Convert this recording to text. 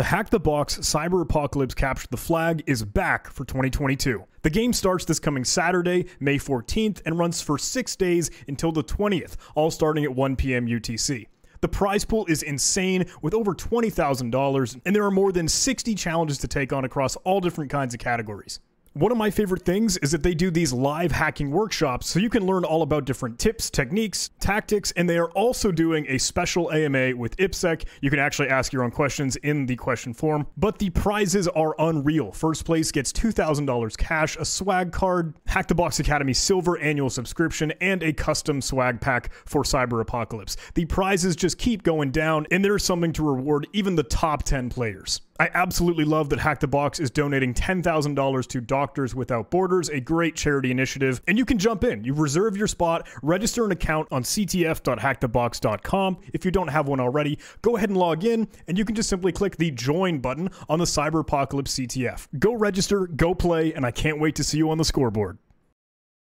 The Hack the Box Cyber Apocalypse Capture the Flag is back for 2022. The game starts this coming Saturday, May 14th, and runs for six days until the 20th, all starting at 1 p.m. UTC. The prize pool is insane with over $20,000, and there are more than 60 challenges to take on across all different kinds of categories. One of my favorite things is that they do these live hacking workshops so you can learn all about different tips, techniques, tactics, and they are also doing a special AMA with IppSec. You can actually ask your own questions in the question form, but the prizes are unreal. First place gets $2,000 cash, a swag card, Hack the Box Academy silver annual subscription, and a custom swag pack for Cyber Apocalypse. The prizes just keep going down, and there's something to reward even the top 10 players. I absolutely love that Hack the Box is donating $10,000 to Doctors Without Borders, a great charity initiative. And you can jump in. You reserve your spot, register an account on ctf.hackthebox.com. If you don't have one already, go ahead and log in, and you can just simply click the join button on the Cyber Apocalypse CTF. Go register, go play, and I can't wait to see you on the scoreboard.